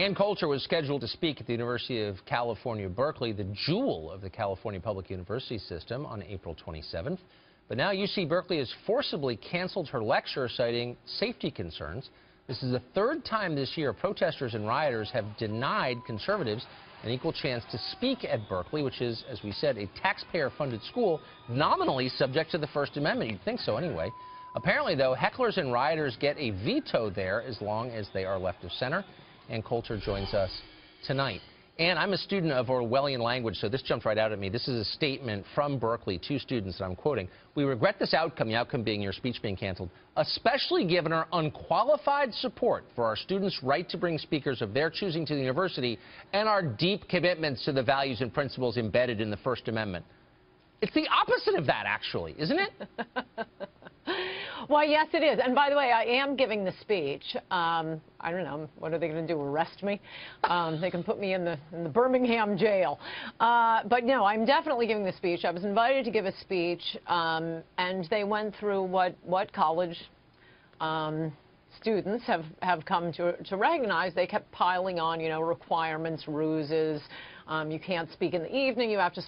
Ann Coulter was scheduled to speak at the University of California, Berkeley, the jewel of the California Public University system, on April 27th. But now UC Berkeley has forcibly canceled her lecture, citing safety concerns. This is the third time this year protesters and rioters have denied conservatives an equal chance to speak at Berkeley, which is, as we said, a taxpayer-funded school nominally subject to the First Amendment. You'd think so anyway. Apparently, though, hecklers and rioters get a veto there as long as they are left of center. Ann Coulter joins us tonight. And I'm a student of Orwellian language, so this jumped right out at me. This is a statement from Berkeley to students that I'm quoting. We regret this outcome, the outcome being your speech being canceled, especially given our unqualified support for our students' right to bring speakers of their choosing to the university and our deep commitments to the values and principles embedded in the First Amendment. It's the opposite of that, actually, isn't it? Well, yes, it is. And by the way, I am giving the speech. Um, I don't know. What are they going to do? Arrest me? Um, they can put me in the in the Birmingham jail. Uh, but no, I'm definitely giving the speech. I was invited to give a speech, um, and they went through what what college. Um, students have, have come to, to recognize they kept piling on, you know, requirements, ruses. Um, you can't speak in the evening. You have to